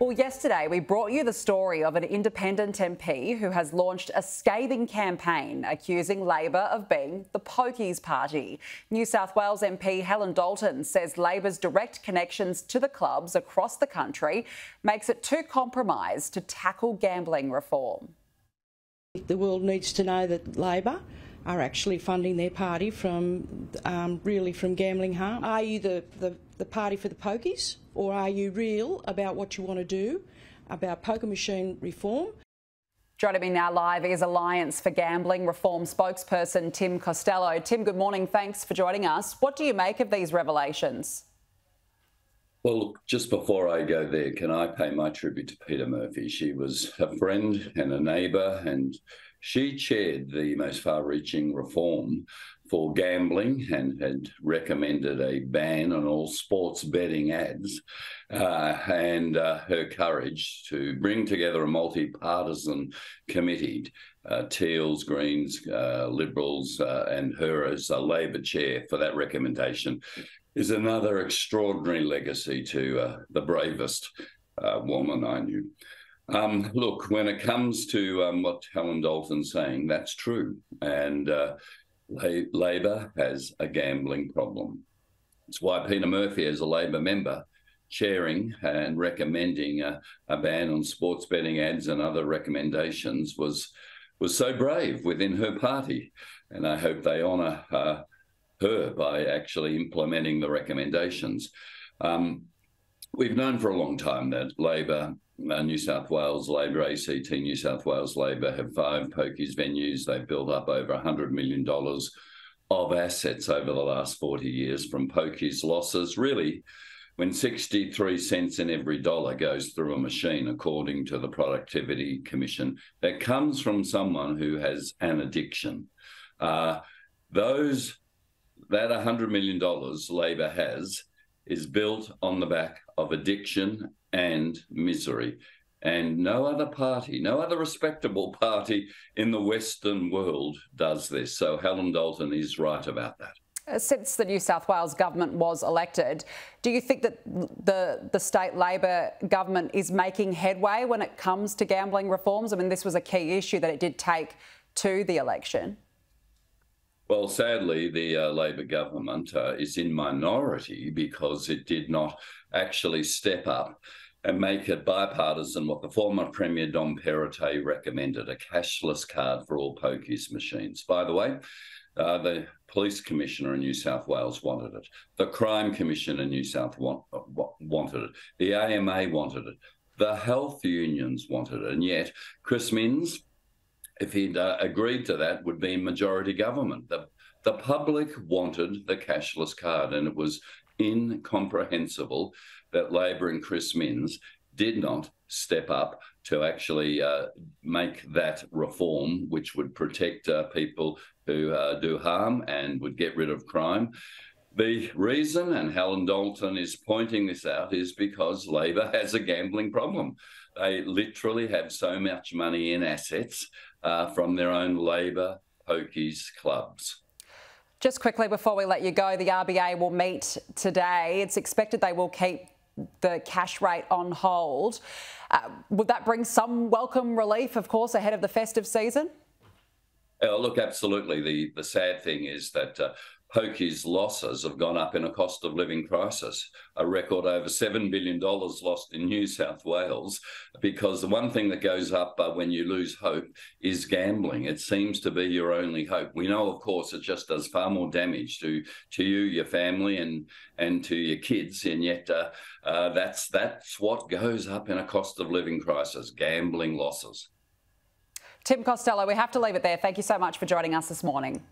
Well, yesterday we brought you the story of an independent MP who has launched a scathing campaign accusing Labor of being the Pokies Party. New South Wales MP Helen Dalton says Labor's direct connections to the clubs across the country makes it too compromised to tackle gambling reform. The world needs to know that Labor are actually funding their party from um, really from gambling harm. Are you the, the, the party for the pokies or are you real about what you want to do about poker machine reform? Joining me now live is Alliance for Gambling Reform spokesperson Tim Costello. Tim, good morning. Thanks for joining us. What do you make of these revelations? Well, just before I go there, can I pay my tribute to Peta Murphy? She was a friend and a neighbour, and she chaired the most far reaching reform for gambling and had recommended a ban on all sports betting ads. Uh, and uh, her courage to bring together a multi partisan committee, uh, Teals, Greens, uh, Liberals, uh, and her as a Labor chair for that recommendation is another extraordinary legacy to uh, the bravest woman I knew. Um, look, when it comes to um, what Helen Dalton's saying, that's true. And uh, Labor has a gambling problem. It's why Peta Murphy, as a Labor member, chairing and recommending a, a ban on sports betting ads and other recommendations was was so brave within her party. And I hope they honour uh, her by actually implementing the recommendations. Um, we've known for a long time that Labor uh, New South Wales Labor, ACT New South Wales Labor have five pokies venues. They've built up over $100 million of assets over the last 40 years from pokies losses. Really, when 63 cents in every dollar goes through a machine, according to the Productivity Commission, that comes from someone who has an addiction. Uh, those that $100 million Labor has is built on the back of addiction and misery. And no other party, no other respectable party in the Western world does this. So Helen Dalton is right about that. Uh, since the New South Wales government was elected, do you think that the, the state Labor government is making headway when it comes to gambling reforms? I mean, this was a key issue that it did take to the election. Well, sadly, the uh, Labor government uh, is in minority because it did not actually step up and make it bipartisan what the former Premier Dom Perrottet recommended a cashless card for all pokies machines. By the way, uh, the police commissioner in New South Wales wanted it. The crime commissioner in New South want, wanted it. The AMA wanted it. The health unions wanted it. And yet, Chris Minns, if he'd uh, agreed to that, would be majority government. The, the public wanted the cashless card, and it was incomprehensible that Labor and Chris Minns did not step up to actually uh, make that reform, which would protect uh, people who uh, do harm and would get rid of crime. The reason, and Helen Dalton is pointing this out, is because Labor has a gambling problem. They literally have so much money in assets uh, from their own Labor pokies clubs. Just quickly before we let you go, the RBA will meet today. It's expected they will keep the cash rate on hold. Uh, would that bring some welcome relief, of course, ahead of the festive season? Uh, look, absolutely. The the sad thing is that uh, Pokies losses have gone up in a cost of living crisis, a record over $7 billion lost in New South Wales, because the one thing that goes up uh, when you lose hope is gambling. It seems to be your only hope. We know, of course, it just does far more damage to, to you, your family, and, and to your kids. And yet, uh, uh, that's, that's what goes up in a cost of living crisis gambling losses. Tim Costello, we have to leave it there. Thank you so much for joining us this morning.